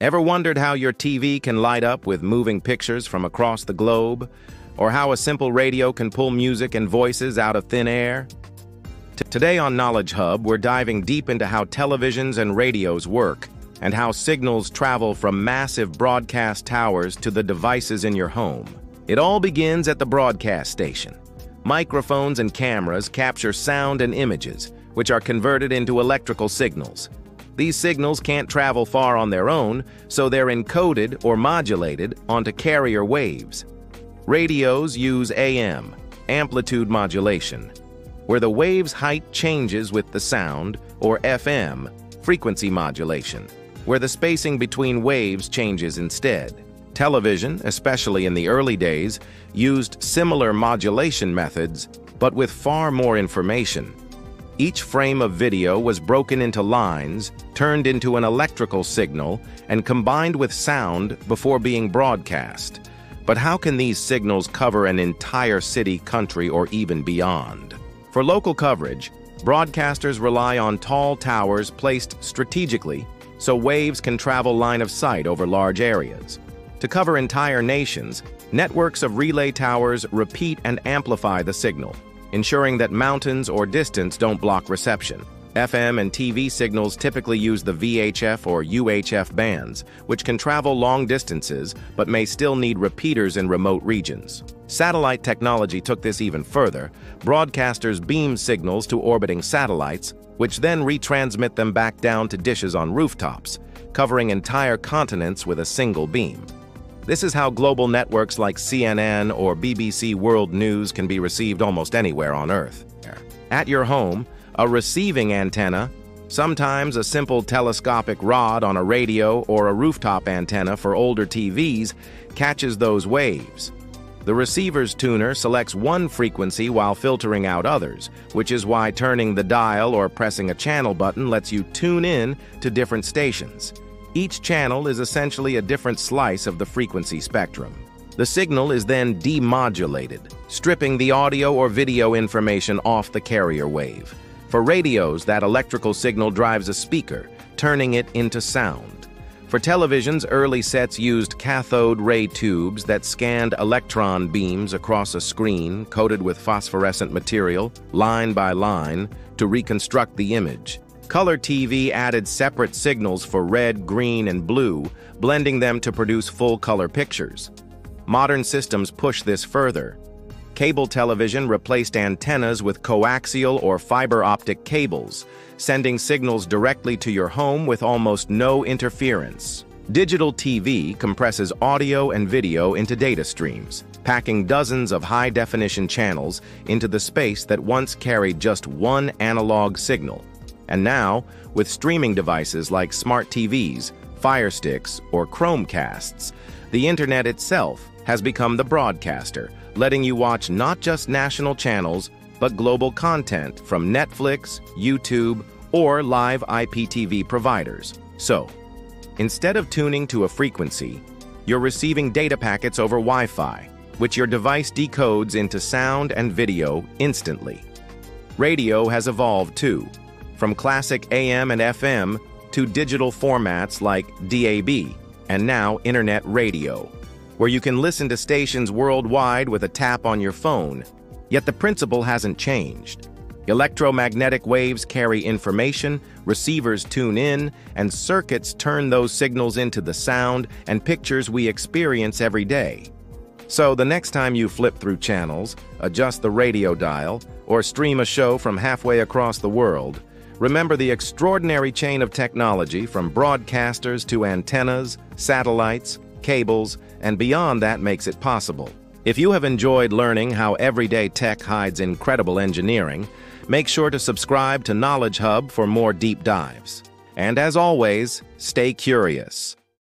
Ever wondered how your TV can light up with moving pictures from across the globe? Or how a simple radio can pull music and voices out of thin air? T Today on Knowledge Hub, we're diving deep into how televisions and radios work and how signals travel from massive broadcast towers to the devices in your home. It all begins at the broadcast station. Microphones and cameras capture sound and images, which are converted into electrical signals. These signals can't travel far on their own, so they're encoded or modulated onto carrier waves. Radios use AM, amplitude modulation, where the wave's height changes with the sound, or FM, frequency modulation, where the spacing between waves changes instead. Television, especially in the early days, used similar modulation methods, but with far more information. Each frame of video was broken into lines, turned into an electrical signal, and combined with sound before being broadcast. But how can these signals cover an entire city, country, or even beyond? For local coverage, broadcasters rely on tall towers placed strategically so waves can travel line of sight over large areas. To cover entire nations, networks of relay towers repeat and amplify the signal, ensuring that mountains or distance don't block reception. FM and TV signals typically use the VHF or UHF bands, which can travel long distances but may still need repeaters in remote regions. Satellite technology took this even further. Broadcasters beam signals to orbiting satellites, which then retransmit them back down to dishes on rooftops, covering entire continents with a single beam. This is how global networks like CNN or BBC World News can be received almost anywhere on Earth. At your home, a receiving antenna, sometimes a simple telescopic rod on a radio or a rooftop antenna for older TVs, catches those waves. The receiver's tuner selects one frequency while filtering out others, which is why turning the dial or pressing a channel button lets you tune in to different stations. Each channel is essentially a different slice of the frequency spectrum. The signal is then demodulated, stripping the audio or video information off the carrier wave. For radios, that electrical signal drives a speaker, turning it into sound. For televisions, early sets used cathode ray tubes that scanned electron beams across a screen coated with phosphorescent material, line by line, to reconstruct the image. Color TV added separate signals for red, green, and blue, blending them to produce full-color pictures. Modern systems push this further. Cable television replaced antennas with coaxial or fiber optic cables, sending signals directly to your home with almost no interference. Digital TV compresses audio and video into data streams, packing dozens of high-definition channels into the space that once carried just one analog signal. And now, with streaming devices like smart TVs, Fire Sticks, or Chromecasts, the internet itself has become the broadcaster, letting you watch not just national channels, but global content from Netflix, YouTube, or live IPTV providers. So, instead of tuning to a frequency, you're receiving data packets over Wi-Fi, which your device decodes into sound and video instantly. Radio has evolved too, from classic AM and FM to digital formats like DAB and now internet radio, where you can listen to stations worldwide with a tap on your phone. Yet the principle hasn't changed. Electromagnetic waves carry information, receivers tune in, and circuits turn those signals into the sound and pictures we experience every day. So the next time you flip through channels, adjust the radio dial, or stream a show from halfway across the world, Remember the extraordinary chain of technology from broadcasters to antennas, satellites, cables, and beyond that makes it possible. If you have enjoyed learning how everyday tech hides incredible engineering, make sure to subscribe to Knowledge Hub for more deep dives. And as always, stay curious.